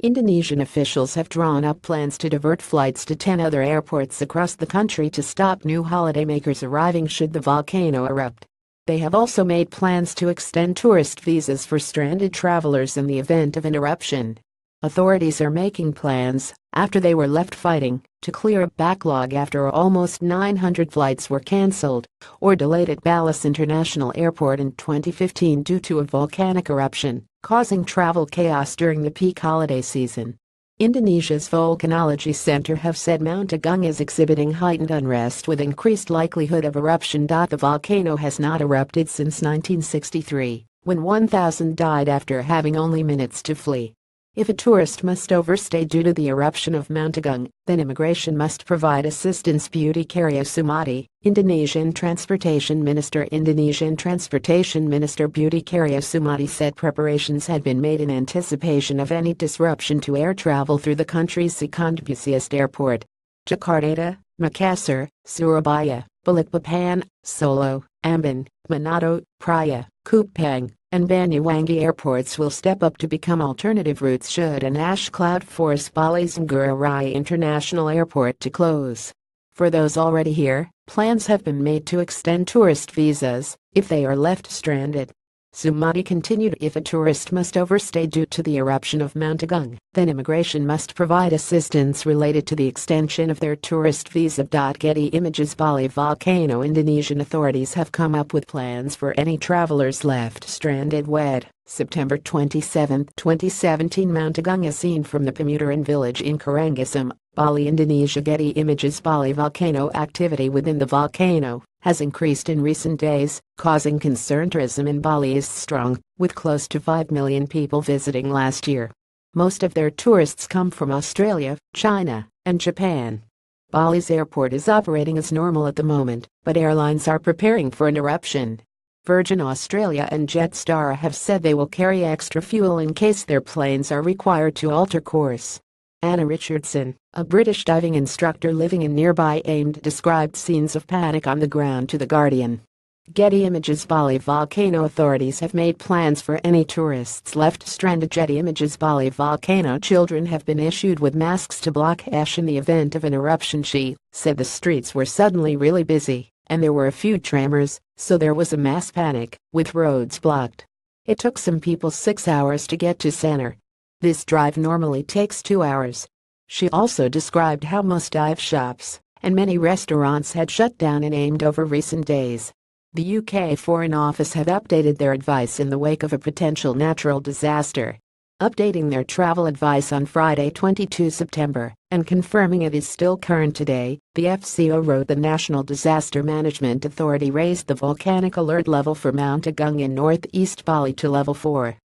Indonesian officials have drawn up plans to divert flights to 10 other airports across the country to stop new holidaymakers arriving should the volcano erupt. They have also made plans to extend tourist visas for stranded travelers in the event of an eruption. Authorities are making plans, after they were left fighting, to clear a backlog after almost 900 flights were cancelled or delayed at Bali's International Airport in 2015 due to a volcanic eruption causing travel chaos during the peak holiday season. Indonesia's Volcanology Center have said Mount Agung is exhibiting heightened unrest with increased likelihood of eruption. The volcano has not erupted since 1963, when 1,000 died after having only minutes to flee. If a tourist must overstay due to the eruption of Mount Agung, then immigration must provide assistance Budi Karya Sumadi, Indonesian Transportation Minister Indonesian Transportation Minister Budi Karya Sumadi said preparations had been made in anticipation of any disruption to air travel through the country's second busiest airport. Jakarta, Makassar, Surabaya, Balikpapan, Solo, Ambon, Manado, Praya, Kupang, and Banyuwangi airports will step up to become alternative routes should an ash cloud force Bali's Ngurah Rai International Airport to close. For those already here, plans have been made to extend tourist visas if they are left stranded. Sumadi continued if a tourist must overstay due to the eruption of Mount Agung, then immigration must provide assistance related to the extension of their tourist visa. Getty Images Bali volcano Indonesian authorities have come up with plans for any travelers left stranded wed. September 27, 2017 Mount Agung seen from the Pemuteran village in Karangasem, Bali Indonesia Getty Images Bali volcano activity within the volcano has increased in recent days, causing concern tourism in Bali is strong, with close to 5 million people visiting last year. Most of their tourists come from Australia, China, and Japan. Bali's airport is operating as normal at the moment, but airlines are preparing for an eruption. Virgin Australia and Jetstar have said they will carry extra fuel in case their planes are required to alter course. Anna Richardson, a British diving instructor living in nearby Amed described scenes of panic on the ground to The Guardian. Getty Images Bali volcano authorities have made plans for any tourists left stranded Getty Images Bali volcano children have been issued with masks to block ash in the event of an eruption she said the streets were suddenly really busy and there were a few tremors so there was a mass panic with roads blocked. It took some people six hours to get to center this drive normally takes two hours. She also described how most dive shops and many restaurants had shut down and Amed over recent days. The UK Foreign Office had updated their advice in the wake of a potential natural disaster, updating their travel advice on Friday 22 September and confirming it is still current today, the FCO wrote the National Disaster Management Authority raised the volcanic alert level for Mount Agung in northeast Bali to level 4.